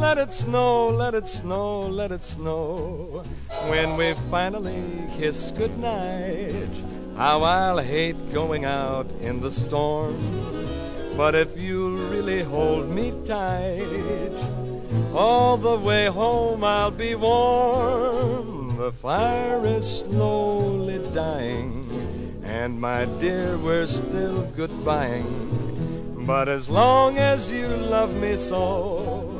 Let it snow, let it snow, let it snow. When we finally kiss goodnight, how I'll hate going out in the storm. But if you'll really hold me tight, all the way home I'll be warm. The fire is slowly dying, and my dear, we're still goodbying. But as long as you love me so,